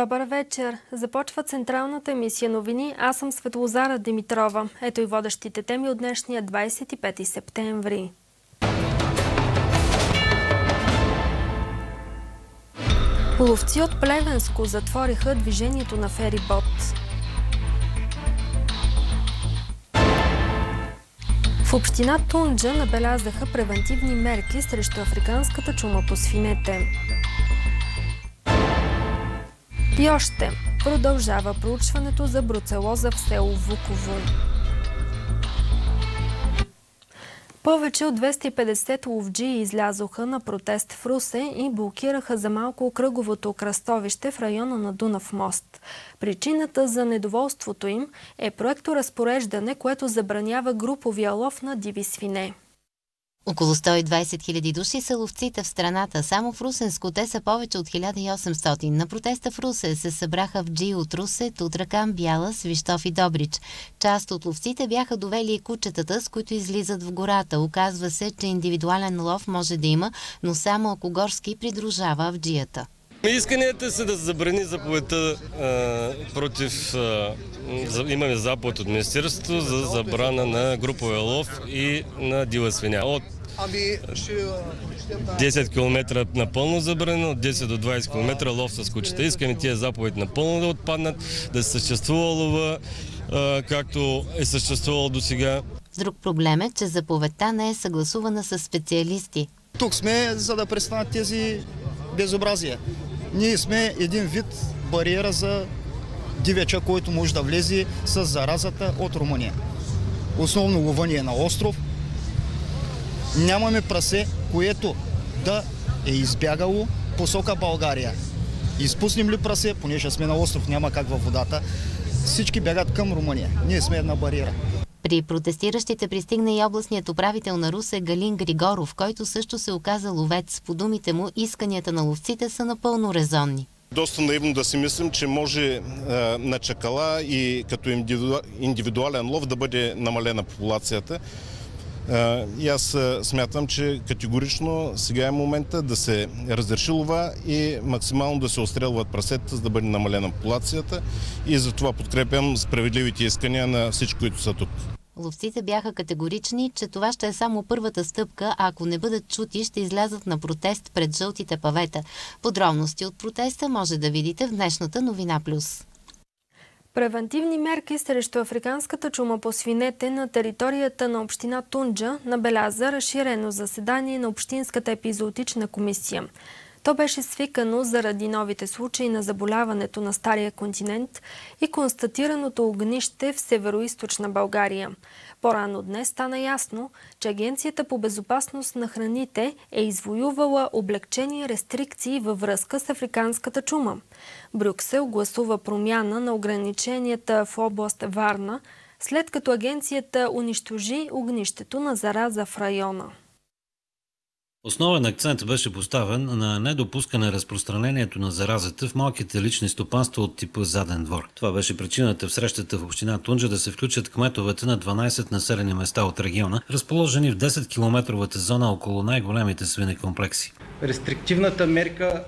Добър вечер! Започва централната емисия новини. Аз съм Светлозара Димитрова. Ето и водещите теми от днешния 25 септември. Ловци от Плевенско затвориха движението на ферибот. В община Тунджа набелязаха превентивни мерки срещу африканската чума по свинете. И още продължава проучването за бруцелоза в село Вуково. Повече от 250 ловджи излязоха на протест в Русе и блокираха за малко кръговото кръстовище в района на Дунав мост. Причината за недоволството им е проекто разпореждане, което забранява груповия лов на диви свине. Около 120 000 души са ловците в страната. Само в Русенско те са повече от 1800. На протеста в Русе се събраха в Джи от Русе, Тутракан, Бяла, Свищов и Добрич. Част от ловците бяха довели и кучетата, с които излизат в гората. Оказва се, че индивидуален лов може да има, но само ако горски придружава авджията. Исканията са да забрани заповедта против... А, имаме заповед от Министерството за забрана на груповия лов и на дива свиня. От 10 км напълно забранено, от 10 до 20 км лов с кучета. Искаме тия заповед напълно да отпаднат, да съществува лова, както е съществувало до сега. Друг проблем е, че заповедта не е съгласувана с специалисти. Тук сме, за да престанат тези безобразия. Ние сме един вид бариера за дивеча, който може да влезе с заразата от Румъния. Основно лование на остров, нямаме прасе, което да е избягало посока България. Изпуснем ли прасе, понеже сме на остров, няма как във водата, всички бягат към Румъния. Ние сме една бариера. При протестиращите пристигна и областният управител на Русе Галин Григоров, който също се оказа ловец. По думите му, исканията на ловците са напълно резонни. Доста наивно да си мислим, че може е, на чакала и като индивидуален лов да бъде намалена популацията. И аз смятам, че категорично сега е момента да се разреши лова и максимално да се отстрелват прасета, за да бъде намалена популацията. И затова подкрепям справедливите искания на всички, които са тук. Ловците бяха категорични, че това ще е само първата стъпка, а ако не бъдат чути, ще излязат на протест пред жълтите павета. Подробности от протеста може да видите в днешната новина Плюс. Превентивни мерки срещу африканската чума по свинете на територията на община Тунджа набеляза разширено заседание на Общинската епизоотична комисия. То беше свикано заради новите случаи на заболяването на Стария континент и констатираното огнище в северо България. По-рано днес стана ясно, че Агенцията по безопасност на храните е извоювала облегчени рестрикции във връзка с африканската чума. Брюксел гласува промяна на ограниченията в област Варна, след като агенцията унищожи огнището на зараза в района. Основен акцент беше поставен на недопускане разпространението на заразата в малките лични стопанства от типа заден двор. Това беше причината в срещата в община Тунджа да се включат кметовете на 12 населени места от региона, разположени в 10-километровата зона около най-големите свинекомплекси. Рестриктивната мерка,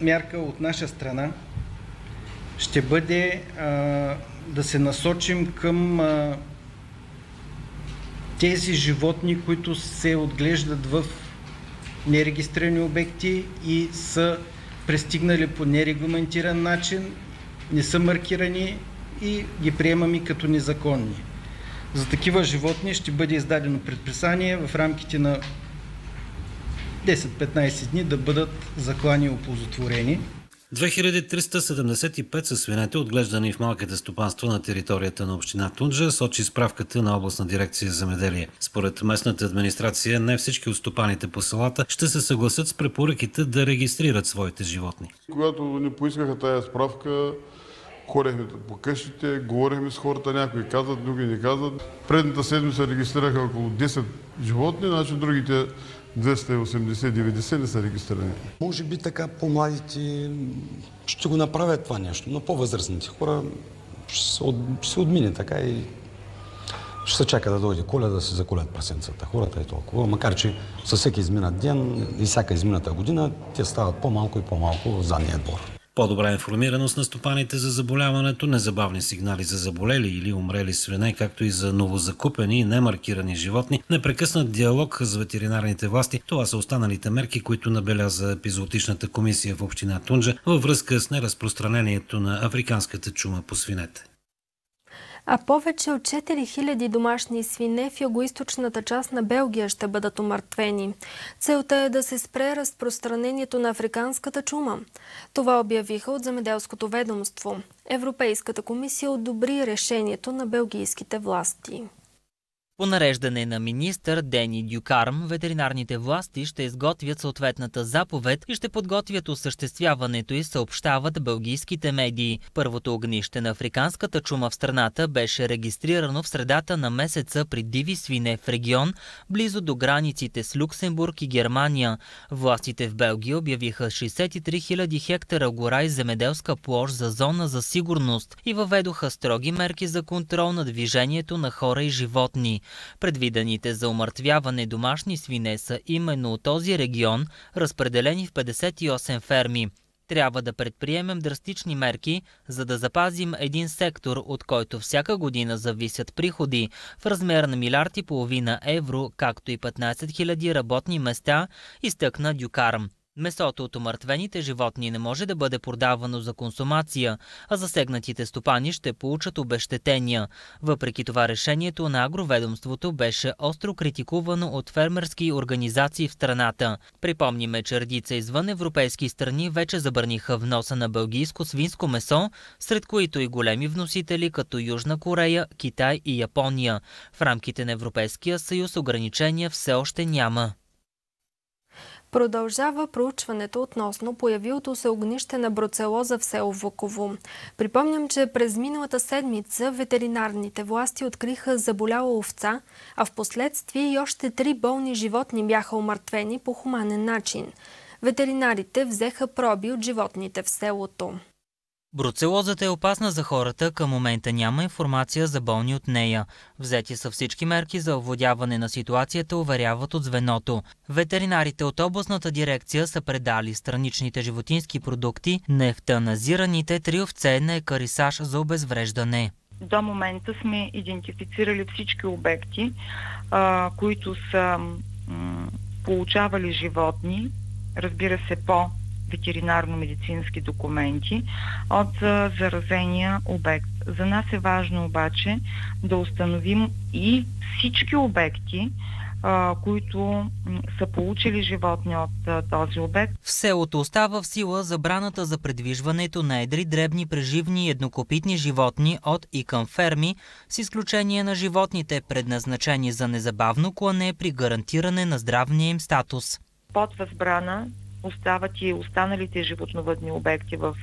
мярка от наша страна ще бъде а, да се насочим към а, тези животни, които се отглеждат в нерегистрирани обекти и са пристигнали по нерегламентиран начин, не са маркирани и ги приемаме като незаконни. За такива животни ще бъде издадено предписание в рамките на 10-15 дни да бъдат заклани и оползотворени. 2375 са свинете, отглеждани в малките стопанства на територията на община Тунджа, сочи справката на областна дирекция за меделие. Според местната администрация, не всички от стопаните по селата ще се съгласят с препоръките да регистрират своите животни. Когато ни поискаха тази справка, ходехме по къщите, говорихме с хората, някои казват, други не казват. Предната седмица регистрираха около 10 животни, значи другите 280-90 не са регистрирани. Може би така по-младите ще го направят това нещо, но по-възрастните хора ще се, от, ще се отмине така и ще се чака да дойде коля да се заколят прасенцата. Хората е толкова, макар че със всеки изминат ден и всяка измината година те стават по-малко и по-малко задния двор. По-добра информираност на стопаните за заболяването, незабавни сигнали за заболели или умрели свине, както и за новозакупени и немаркирани животни, непрекъснат диалог с ветеринарните власти. Това са останалите мерки, които набеляза епизоотичната комисия в община Тунджа във връзка с неразпространението на африканската чума по свинете а повече от 4000 домашни свине в югоисточната част на Белгия ще бъдат умъртвени. Целта е да се спре разпространението на африканската чума. Това обявиха от Земеделското ведомство. Европейската комисия одобри решението на белгийските власти. По нареждане на министър Дени Дюкарм, ветеринарните власти ще изготвят съответната заповед и ще подготвят осъществяването и съобщават бългийските медии. Първото огнище на африканската чума в страната беше регистрирано в средата на месеца при диви свине в регион, близо до границите с Люксембург и Германия. Властите в Белгия обявиха 63 000 хектара гора и земеделска площ за зона за сигурност и въведоха строги мерки за контрол на движението на хора и животни. Предвидените за умъртвяване домашни свине са именно от този регион, разпределени в 58 ферми. Трябва да предприемем драстични мерки, за да запазим един сектор, от който всяка година зависят приходи в размер на милиард и половина евро, както и 15 000 работни места, изтъкна Дюкарм. Месото от умъртвените животни не може да бъде продавано за консумация, а засегнатите стопани ще получат обещетения. Въпреки това решението на агроведомството беше остро критикувано от фермерски организации в страната. Припомниме, че редица извън европейски страни вече забраниха вноса на бългийско свинско месо, сред които и големи вносители като Южна Корея, Китай и Япония. В рамките на Европейския съюз ограничения все още няма. Продължава проучването относно появилото се огнище на бруцелоза в село Вуково. Припомням, че през миналата седмица ветеринарните власти откриха заболяла овца, а в последствие и още три болни животни бяха умъртвени по хуманен начин. Ветеринарите взеха проби от животните в селото. Бруцелозата е опасна за хората, към момента няма информация за болни от нея. Взети са всички мерки за овладяване на ситуацията, уверяват от звеното. Ветеринарите от областната дирекция са предали страничните животински продукти на ефтаназираните три овце на екарисаж за обезвреждане. До момента сме идентифицирали всички обекти, които са получавали животни, разбира се, по ветеринарно-медицински документи от заразения обект. За нас е важно обаче да установим и всички обекти, които са получили животни от този обект. В селото остава в сила забраната за предвижването на едри, дребни, преживни и еднокопитни животни от и към ферми, с изключение на животните, предназначени за незабавно клане при гарантиране на здравния им статус. Под възбрана остават и останалите животновъдни обекти в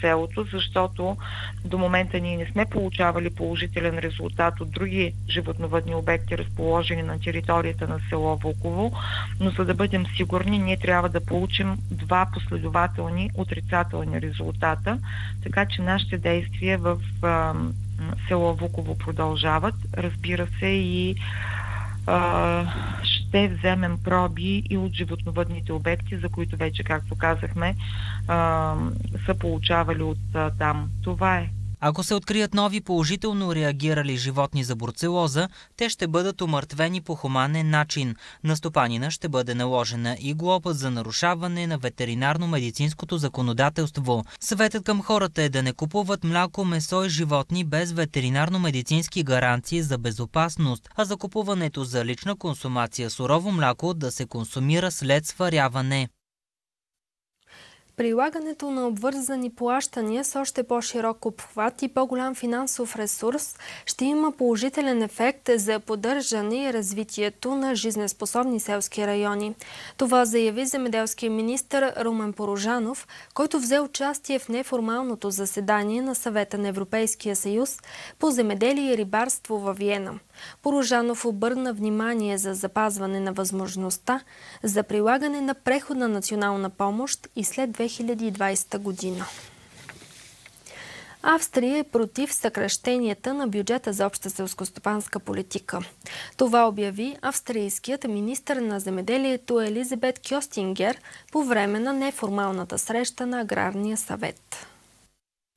селото, защото до момента ние не сме получавали положителен резултат от други животновъдни обекти, разположени на територията на село Вуково, но за да бъдем сигурни, ние трябва да получим два последователни отрицателни резултата, така че нашите действия в село Вуково продължават. Разбира се и ще вземем проби и от животновъдните обекти, за които вече, както казахме, са получавали от там. Това е. Ако се открият нови положително реагирали животни за бурцелоза, те ще бъдат умъртвени по хуманен начин. На стопанина ще бъде наложена и глоба за нарушаване на ветеринарно-медицинското законодателство. Съветът към хората е да не купуват мляко, месо и животни без ветеринарно-медицински гаранции за безопасност, а за купуването за лична консумация сурово мляко да се консумира след сваряване. Прилагането на обвързани плащания с още по-широк обхват и по-голям финансов ресурс ще има положителен ефект за поддържане и развитието на жизнеспособни селски райони. Това заяви земеделския министр Румен Порожанов, който взе участие в неформалното заседание на съвета на Европейския съюз по земеделие и рибарство във Виена. Порожанов обърна внимание за запазване на възможността за прилагане на преходна национална помощ и след 2020 година. Австрия е против съкръщенията на бюджета за обща селскостопанска политика. Това обяви австрийският министр на земеделието Елизабет Кьостингер по време на неформалната среща на Аграрния съвет.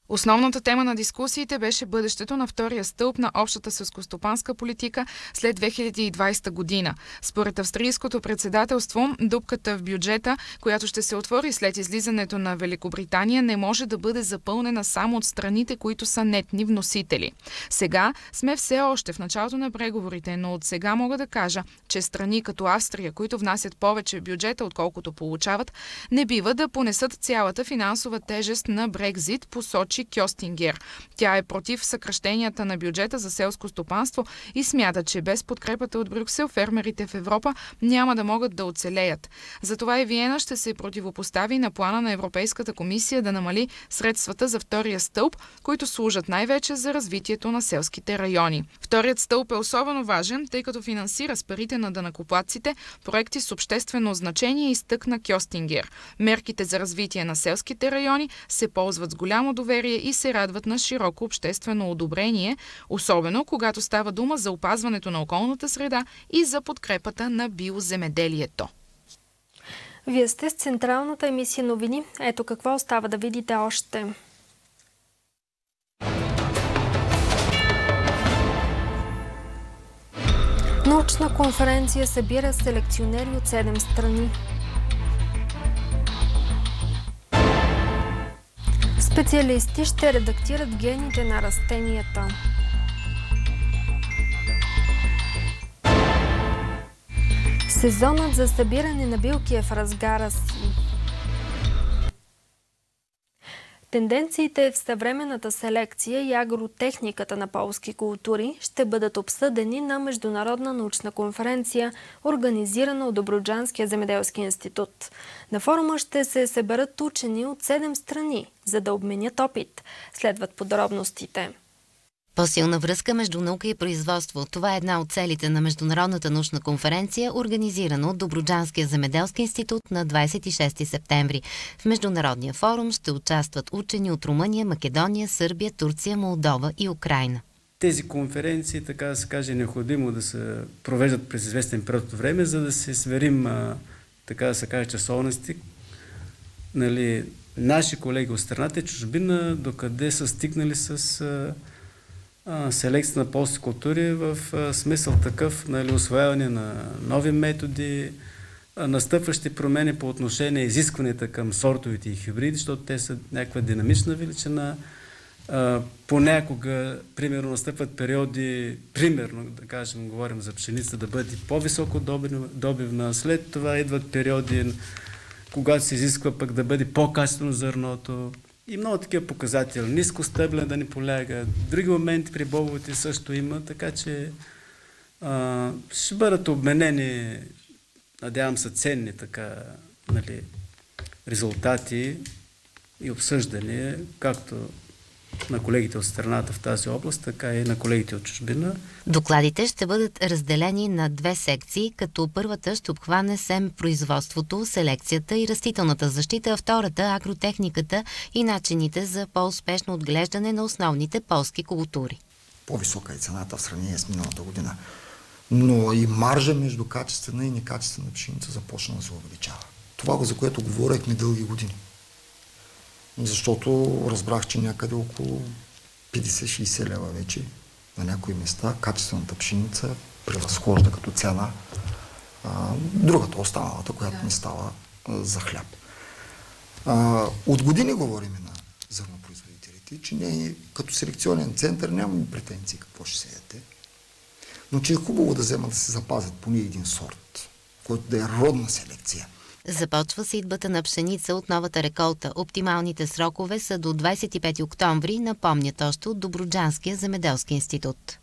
Основната тема на дискусиите беше бъдещето на втория стълб на общата селскостопанска политика след 2020 година. Според австрийското председателство, дупката в бюджета, която ще се отвори след излизането на Великобритания, не може да бъде запълнена само от страните, които са нетни вносители. Сега сме все още в началото на преговорите, но от сега мога да кажа, че страни като Австрия, които внасят повече бюджета, отколкото получават, не бива да понесат цялата финансова тежест на Брекзит, посочи посочи Кьостингер. Тя е против съкръщенията на бюджета за селско стопанство и смята, че без подкрепата от Брюксел фермерите в Европа няма да могат да оцелеят. Затова и Виена ще се противопостави на плана на Европейската комисия да намали средствата за втория стълб, които служат най-вече за развитието на селските райони. Вторият стълб е особено важен, тъй като финансира с парите на данакоплатците проекти с обществено значение и стъкна Кьостингер. Мерките за развитие на селските райони се ползват с голямо доверие доверие и се радват на широко обществено одобрение, особено когато става дума за опазването на околната среда и за подкрепата на биоземеделието. Вие сте с централната емисия новини. Ето какво остава да видите още. Научна конференция събира селекционери от 7 страни. Специалисти ще редактират гените на растенията. Сезонът за събиране на билки е в разгара си. Тенденциите в съвременната селекция и агротехниката на полски култури ще бъдат обсъдени на Международна научна конференция, организирана от Доброджанския земеделски институт. На форума ще се съберат учени от 7 страни, за да обменят опит. Следват подробностите. По-силна връзка между наука и производство. Това е една от целите на Международната научна конференция, организирана от Доброджанския земеделски институт на 26 септември. В Международния форум ще участват учени от Румъния, Македония, Сърбия, Турция, Молдова и Украина. Тези конференции, така да се каже, е необходимо да се провеждат през известен период от време, за да се сверим, така да се каже, часовности. Нали, наши колеги от страната и чужбина, докъде са стигнали с селекция на полски култури в смисъл такъв нали, освояване на нови методи, настъпващи промени по отношение изискванията към сортовите и хибриди, защото те са някаква динамична величина. Понякога, примерно, настъпват периоди, примерно, да кажем, говорим за пшеница, да бъде по-високо добивна. След това идват периоди, когато се изисква пък да бъде по-качествено зърното. И много такива показатели. Ниско стъблен да ни поляга. Други моменти при бобовете също има, така че а, ще бъдат обменени, надявам се, ценни така, нали, резултати и обсъждания, както на колегите от страната в тази област, така и на колегите от чужбина. Докладите ще бъдат разделени на две секции, като първата ще обхване сем производството, селекцията и растителната защита, а втората – агротехниката и начините за по-успешно отглеждане на основните полски култури. По-висока е цената в сравнение с миналата година. Но и маржа между качествена и некачествена пшеница започна да се увеличава. Това, за което говорехме дълги години защото разбрах, че някъде около 50-60 лева вече на някои места. Качествената пшеница превъзхожда като цена а, другата останалата, която не става а, за хляб. А, от години говорим на зърнопроизводителите, че не, като селекционен център нямаме претенции какво ще сеете, но че е хубаво да вземат да се запазят поне един сорт, който да е родна селекция – Започва идбата на пшеница от новата реколта. Оптималните срокове са до 25 октомври, напомнят още от Доброджанския земеделски институт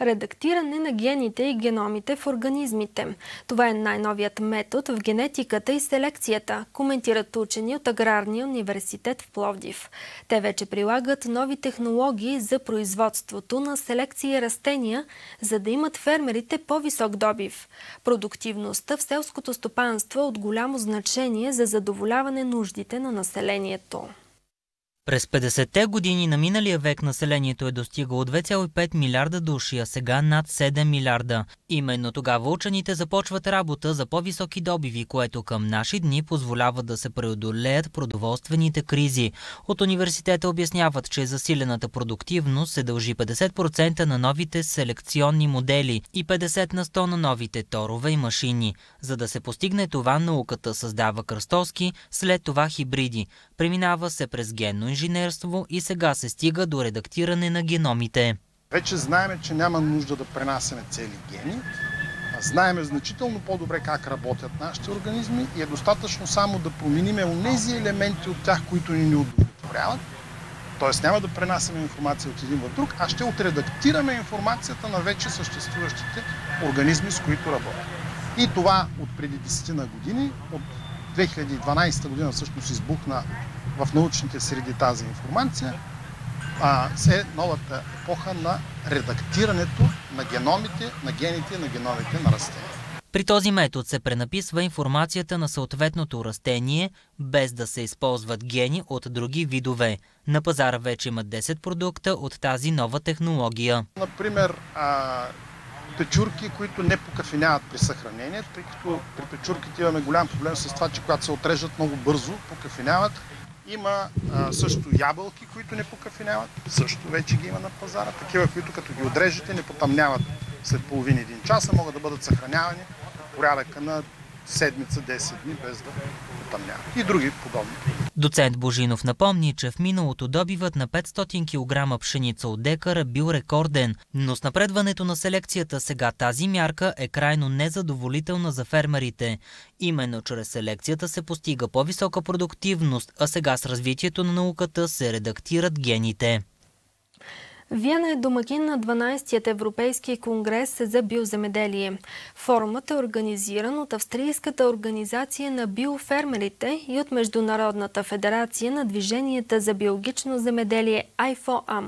редактиране на гените и геномите в организмите. Това е най-новият метод в генетиката и селекцията, коментират учени от Аграрния университет в Пловдив. Те вече прилагат нови технологии за производството на селекция и растения, за да имат фермерите по-висок добив. Продуктивността в селското стопанство е от голямо значение за задоволяване нуждите на населението. През 50-те години на миналия век населението е достигало 2,5 милиарда души, а сега над 7 милиарда. Именно тогава учените започват работа за по-високи добиви, което към наши дни позволява да се преодолеят продоволствените кризи. От университета обясняват, че засилената продуктивност се дължи 50% на новите селекционни модели и 50% на 100 на новите торове и машини. За да се постигне това, науката създава кръстовски, след това хибриди. Преминава се през генно инженерство и сега се стига до редактиране на геномите. Вече знаем, че няма нужда да пренасяме цели гени. Знаеме значително по-добре как работят нашите организми и е достатъчно само да промениме онези елементи от тях, които ни не удовлетворяват. Тоест няма да пренасяме информация от един в друг, а ще отредактираме информацията на вече съществуващите организми, с които работим. И това от преди 10 на години, от 2012 година всъщност избухна в научните среди тази информация, а, е новата епоха на редактирането на геномите, на гените на геномите на растения. При този метод се пренаписва информацията на съответното растение, без да се използват гени от други видове. На пазара вече има 10 продукта от тази нова технология. Например, печурки, които не покафеняват при съхранение, тъй като при печурките имаме голям проблем с това, че когато се отрежат много бързо, покафеняват. Има а, също ябълки, които не покафеняват, също вече ги има на пазара. Такива, които като ги отрежете, не потъмняват след половин един час, а могат да бъдат съхранявани порядъка на седмица, 10 дни, без да потъмнява. И други подобни. Доцент Божинов напомни, че в миналото добивът на 500 кг пшеница от декара бил рекорден, но с напредването на селекцията сега тази мярка е крайно незадоволителна за фермерите. Именно чрез селекцията се постига по-висока продуктивност, а сега с развитието на науката се редактират гените. Виена е домакин на 12-тият Европейски конгрес за биоземеделие. Форумът е организиран от Австрийската организация на биофермерите и от Международната федерация на движенията за биологично земеделие IFOAM.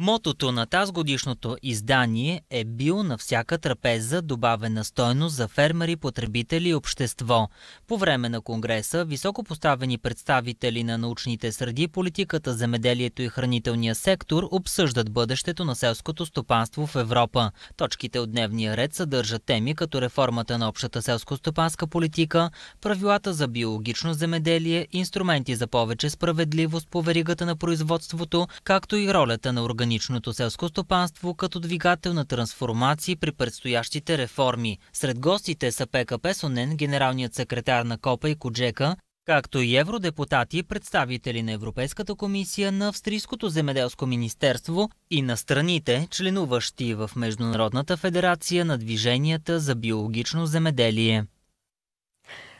Мотото на тази годишното издание е бил на всяка трапеза добавена стойност за фермери, потребители и общество. По време на Конгреса високо поставени представители на научните среди, политиката, земеделието и хранителния сектор обсъждат бъдещето на селското стопанство в Европа. Точките от дневния ред съдържат теми като реформата на общата селско-стопанска политика, правилата за биологично земеделие, инструменти за повече справедливост по веригата на производството, както и ролята на организацията органичното селско стопанство като двигател на трансформации при предстоящите реформи. Сред гостите са ПКП Сонен, генералният секретар на КОПА и Коджека, както и евродепутати, представители на Европейската комисия, на Австрийското земеделско министерство и на страните, членуващи в Международната федерация на движенията за биологично земеделие.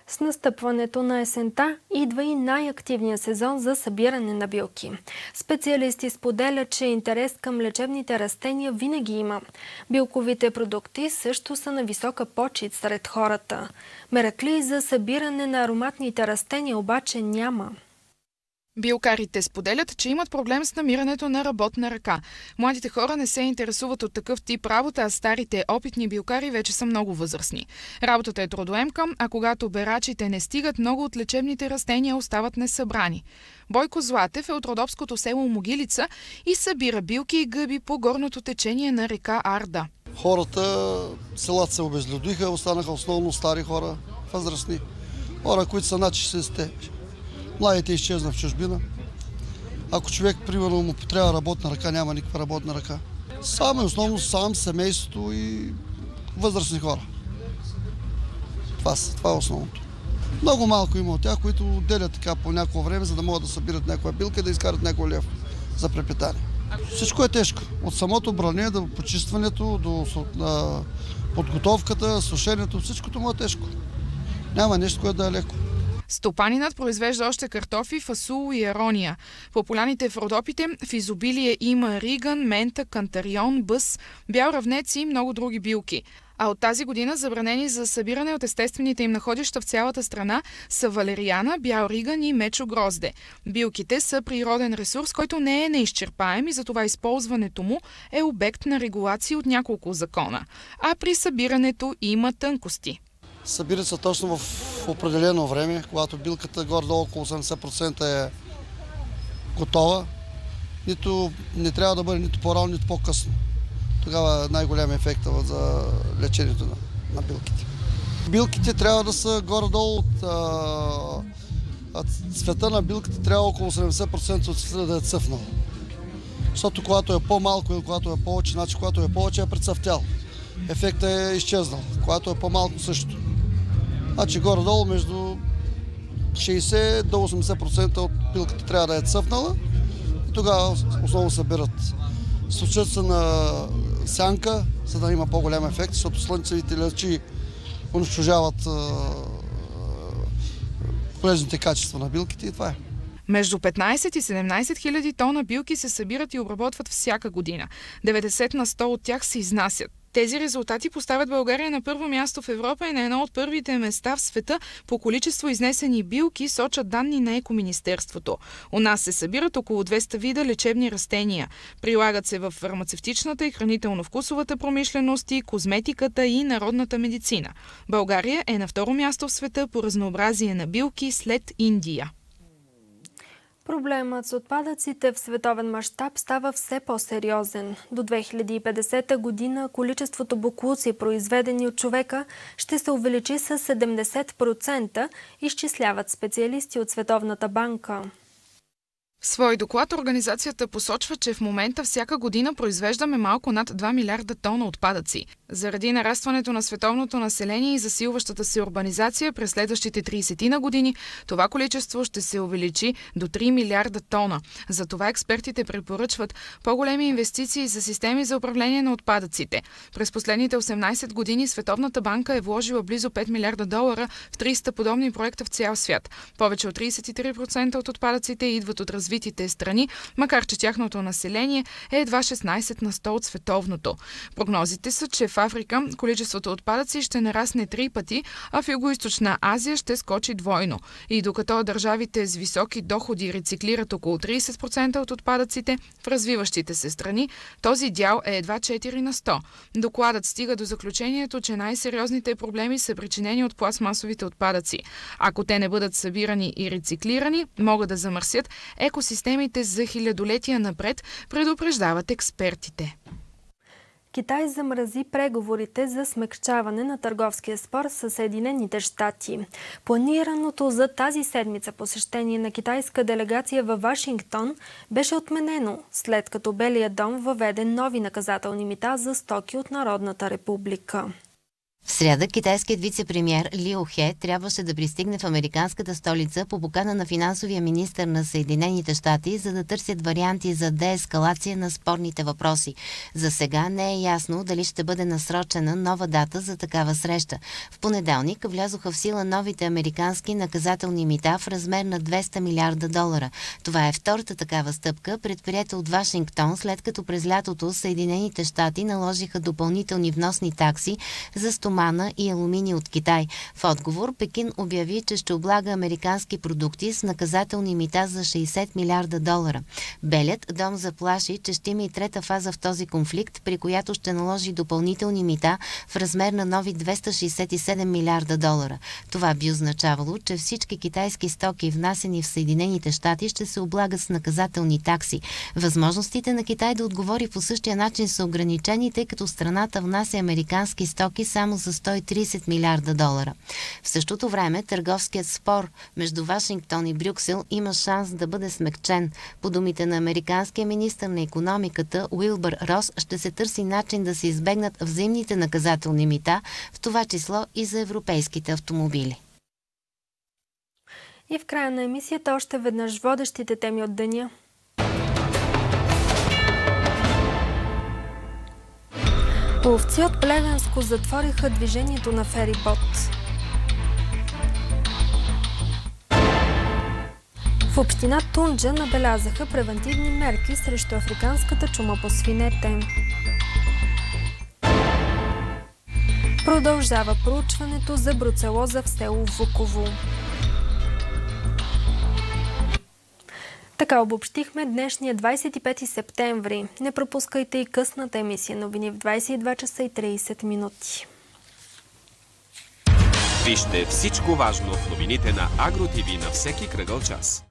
С настъпването на есента идва и най-активния сезон за събиране на билки. Специалисти споделят, че интерес към лечебните растения винаги има. Билковите продукти също са на висока почет сред хората. Меракли за събиране на ароматните растения обаче няма. Билкарите споделят, че имат проблем с намирането на работна ръка. Младите хора не се интересуват от такъв тип работа, а старите опитни билкари вече са много възрастни. Работата е трудоемка, а когато берачите не стигат, много от лечебните растения остават несъбрани. Бойко Златев е от родопското село Могилица и събира билки и гъби по горното течение на река Арда. Хората, селата се обезлюдиха, останаха основно стари хора, възрастни. Хора, които са над 60 Младите изчезна в чужбина. Ако човек, примерно, му трябва работна ръка, няма никаква работна ръка. Само и основно сам, семейството и възрастни хора. Това, това е основното. Много малко има от тях, които отделят така по някакво време, за да могат да събират някоя билка и да изкарат някой лев за препитание. Всичко е тежко. От самото бране до почистването, до подготовката, сушението, всичкото му е тежко. Няма нещо, което да е леко. Стопанинът произвежда още картофи, фасул и арония. По поляните в Родопите в изобилие има риган, мента, кантарион, бъс, бял равнец и много други билки. А от тази година забранени за събиране от естествените им находища в цялата страна са валериана, бял риган и мечо грозде. Билките са природен ресурс, който не е неизчерпаем и затова използването му е обект на регулации от няколко закона. А при събирането има тънкости. Събират се точно в определено време, когато билката горе-долу около 80% е готова, нито не трябва да бъде нито по-рано, нито по-късно. Тогава е най-голям ефект за лечението на, на билките. Билките трябва да са горе-долу от а, цвета на билките трябва около 70% от цвета да е цъфнал. Защото когато е по-малко или когато е повече, значи когато е повече е прецъфтял. Ефектът е изчезнал. Когато е по-малко също. Значи горе-долу между 60 до 80% от пилката трябва да е цъфнала и тогава основно събират. Случат се на сянка, за да има по-голям ефект, защото слънцевите лъчи унищожават полезните качества на билките и това е. Между 15 и 17 хиляди тона билки се събират и обработват всяка година. 90 на 100 от тях се изнасят. Тези резултати поставят България на първо място в Европа и на едно от първите места в света по количество изнесени билки, сочат данни на Екоминистерството. У нас се събират около 200 вида лечебни растения. Прилагат се в фармацевтичната и хранително-вкусовата промишленост и козметиката и народната медицина. България е на второ място в света по разнообразие на билки след Индия. Проблемът с отпадъците в световен мащаб става все по-сериозен. До 2050 година количеството буклуци, произведени от човека, ще се увеличи с 70%, изчисляват специалисти от Световната банка. В свой доклад организацията посочва, че в момента всяка година произвеждаме малко над 2 милиарда тона отпадъци. Заради нарастването на световното население и засилващата се урбанизация през следващите 30 на години, това количество ще се увеличи до 3 милиарда тона. Затова експертите препоръчват по-големи инвестиции за системи за управление на отпадъците. През последните 18 години Световната банка е вложила близо 5 милиарда долара в 300 подобни проекта в цял свят. Повече от 33% от отпадъците идват от развитите страни, макар че тяхното население е едва 16 на 100 от световното. Прогнозите са, че в Африка количеството отпадъци ще нарасне три пъти, а в Юго-Источна Азия ще скочи двойно. И докато държавите с високи доходи рециклират около 30% от отпадъците, в развиващите се страни този дял е едва 4 на 100. Докладът стига до заключението, че най-сериозните проблеми са причинени от пластмасовите отпадъци. Ако те не бъдат събирани и рециклирани, могат да замърсят екосистемите за хилядолетия напред, предупреждават експертите. Китай замрази преговорите за смекчаване на търговския спор с Съединените щати. Планираното за тази седмица посещение на китайска делегация във Вашингтон беше отменено, след като Белия дом въведе нови наказателни мита за стоки от Народната република. В сряда китайският вице-премьер Лио Хе трябваше да пристигне в американската столица по покана на финансовия министр на Съединените щати, за да търсят варианти за деескалация на спорните въпроси. За сега не е ясно дали ще бъде насрочена нова дата за такава среща. В понеделник влязоха в сила новите американски наказателни мита в размер на 200 милиарда долара. Това е втората такава стъпка, предприята от Вашингтон, след като през лятото Съединените щати наложиха допълнителни вносни такси за стомат стомана и алумини от Китай. В отговор Пекин обяви, че ще облага американски продукти с наказателни мита за 60 милиарда долара. Белят дом заплаши, че ще има и трета фаза в този конфликт, при която ще наложи допълнителни мита в размер на нови 267 милиарда долара. Това би означавало, че всички китайски стоки, внасени в Съединените щати, ще се облагат с наказателни такси. Възможностите на Китай да отговори по същия начин са ограничени, тъй като страната внася американски стоки само за 130 милиарда долара. В същото време търговският спор между Вашингтон и Брюксел има шанс да бъде смекчен. По думите на американския министр на економиката Уилбър Рос ще се търси начин да се избегнат взаимните наказателни мита, в това число и за европейските автомобили. И в края на емисията още веднъж водещите теми от деня – Ловци от Плевенско затвориха движението на ферибот. В община Тунджа набелязаха превентивни мерки срещу африканската чума по свинете. Продължава проучването за бруцелоза в село Вуково. Така обобщихме днешния 25 септември. Не пропускайте и късната емисия новини в 22 часа и 30 минути. Вижте всичко важно в новините на Агро ТВ на всеки кръгъл час.